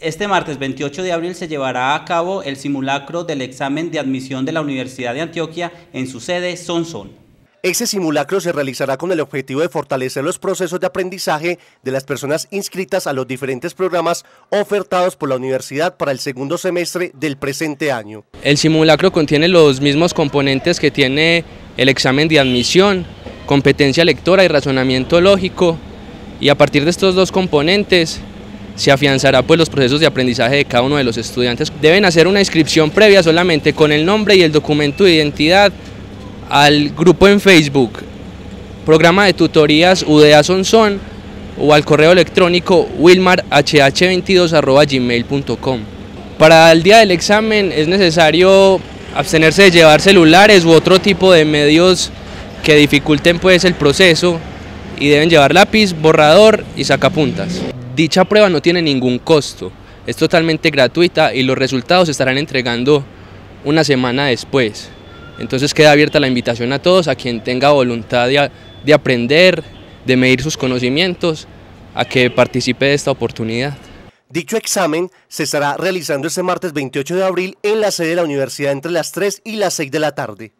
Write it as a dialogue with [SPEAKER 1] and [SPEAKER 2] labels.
[SPEAKER 1] Este martes 28 de abril se llevará a cabo el simulacro del examen de admisión de la Universidad de Antioquia en su sede Sonson.
[SPEAKER 2] Ese simulacro se realizará con el objetivo de fortalecer los procesos de aprendizaje de las personas inscritas a los diferentes programas ofertados por la universidad para el segundo semestre del presente año.
[SPEAKER 3] El simulacro contiene los mismos componentes que tiene el examen de admisión, competencia lectora y razonamiento lógico, y a partir de estos dos componentes se afianzará pues los procesos de aprendizaje de cada uno de los estudiantes. Deben hacer una inscripción previa solamente con el nombre y el documento de identidad al grupo en Facebook, programa de tutorías UDA Sonson o al correo electrónico wilmarhh22.gmail.com. Para el día del examen es necesario abstenerse de llevar celulares u otro tipo de medios que dificulten pues el proceso y deben llevar lápiz, borrador y sacapuntas. Dicha prueba no tiene ningún costo, es totalmente gratuita y los resultados se estarán entregando una semana después. Entonces queda abierta la invitación a todos, a quien tenga voluntad de, de aprender, de medir sus conocimientos, a que participe de esta oportunidad.
[SPEAKER 2] Dicho examen se estará realizando este martes 28 de abril en la sede de la universidad entre las 3 y las 6 de la tarde.